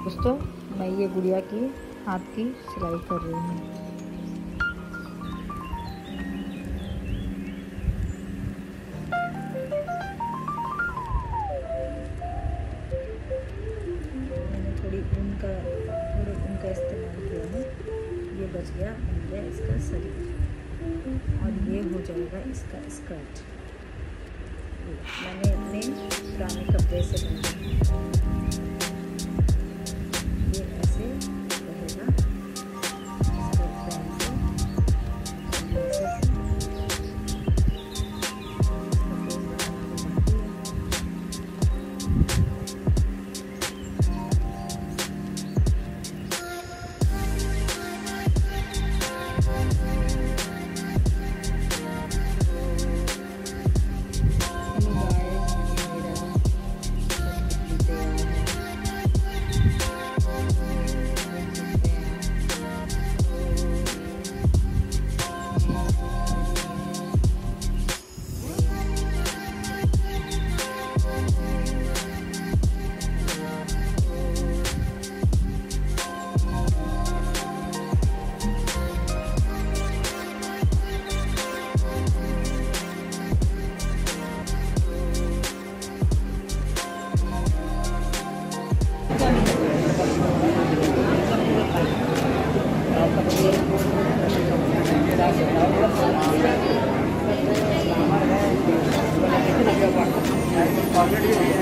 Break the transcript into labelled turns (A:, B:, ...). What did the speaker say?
A: दोस्तों मैं ये गुड़िया की हाथ की सिलाई कर रही हूँ। बच गया बन गया इसका शरीर। और ये हो जाएगा इसका स्कर्ट। मैंने अपने पुराने कपड़े से बनाया।
B: Generalmente